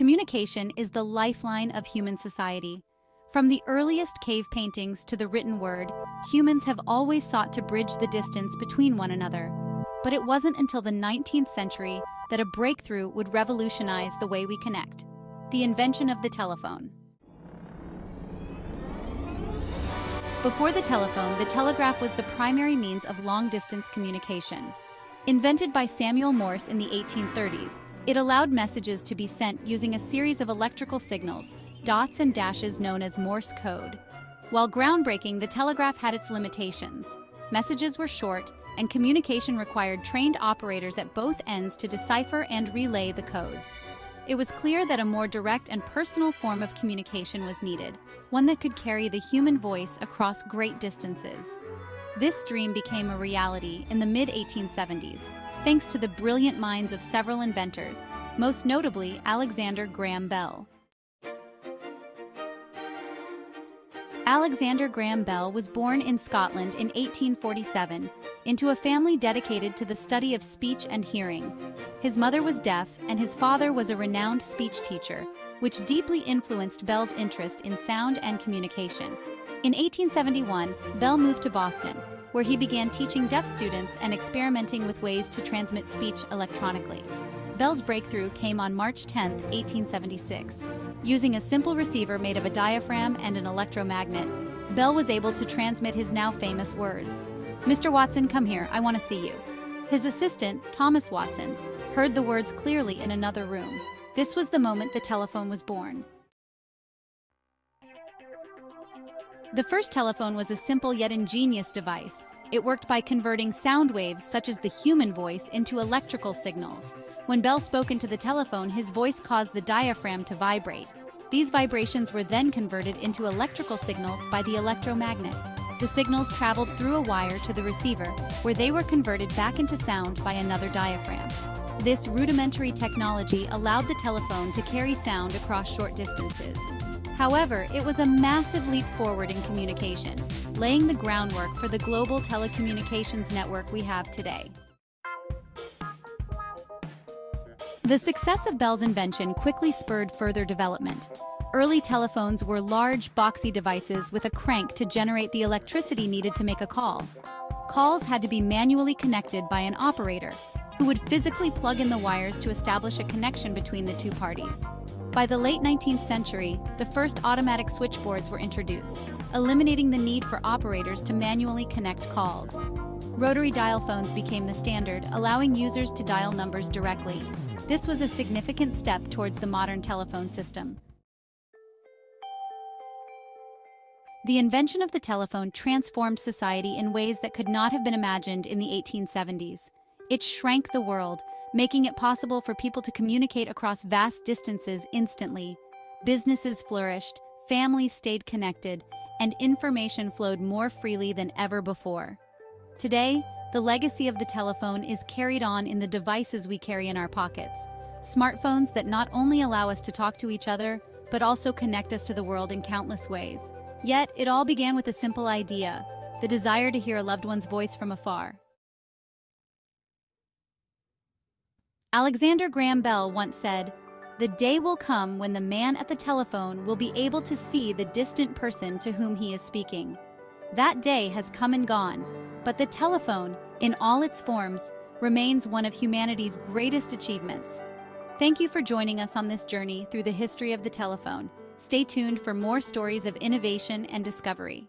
Communication is the lifeline of human society. From the earliest cave paintings to the written word, humans have always sought to bridge the distance between one another. But it wasn't until the 19th century that a breakthrough would revolutionize the way we connect the invention of the telephone. Before the telephone, the telegraph was the primary means of long-distance communication. Invented by Samuel Morse in the 1830s, it allowed messages to be sent using a series of electrical signals, dots and dashes known as Morse code. While groundbreaking, the telegraph had its limitations. Messages were short, and communication required trained operators at both ends to decipher and relay the codes. It was clear that a more direct and personal form of communication was needed, one that could carry the human voice across great distances. This dream became a reality in the mid-1870s, thanks to the brilliant minds of several inventors, most notably Alexander Graham Bell. Alexander Graham Bell was born in Scotland in 1847 into a family dedicated to the study of speech and hearing. His mother was deaf and his father was a renowned speech teacher, which deeply influenced Bell's interest in sound and communication. In 1871, Bell moved to Boston, where he began teaching deaf students and experimenting with ways to transmit speech electronically. Bell's breakthrough came on March 10, 1876. Using a simple receiver made of a diaphragm and an electromagnet, Bell was able to transmit his now famous words. Mr. Watson, come here, I want to see you. His assistant, Thomas Watson, heard the words clearly in another room. This was the moment the telephone was born. The first telephone was a simple yet ingenious device. It worked by converting sound waves, such as the human voice, into electrical signals. When Bell spoke into the telephone, his voice caused the diaphragm to vibrate. These vibrations were then converted into electrical signals by the electromagnet. The signals traveled through a wire to the receiver, where they were converted back into sound by another diaphragm. This rudimentary technology allowed the telephone to carry sound across short distances. However, it was a massive leap forward in communication, laying the groundwork for the global telecommunications network we have today. The success of Bell's invention quickly spurred further development. Early telephones were large, boxy devices with a crank to generate the electricity needed to make a call. Calls had to be manually connected by an operator, who would physically plug in the wires to establish a connection between the two parties. By the late 19th century, the first automatic switchboards were introduced, eliminating the need for operators to manually connect calls. Rotary dial phones became the standard, allowing users to dial numbers directly. This was a significant step towards the modern telephone system. The invention of the telephone transformed society in ways that could not have been imagined in the 1870s. It shrank the world, making it possible for people to communicate across vast distances instantly. Businesses flourished, families stayed connected, and information flowed more freely than ever before. Today, the legacy of the telephone is carried on in the devices we carry in our pockets. Smartphones that not only allow us to talk to each other, but also connect us to the world in countless ways. Yet, it all began with a simple idea, the desire to hear a loved one's voice from afar. Alexander Graham Bell once said, The day will come when the man at the telephone will be able to see the distant person to whom he is speaking. That day has come and gone, but the telephone, in all its forms, remains one of humanity's greatest achievements. Thank you for joining us on this journey through the history of the telephone. Stay tuned for more stories of innovation and discovery.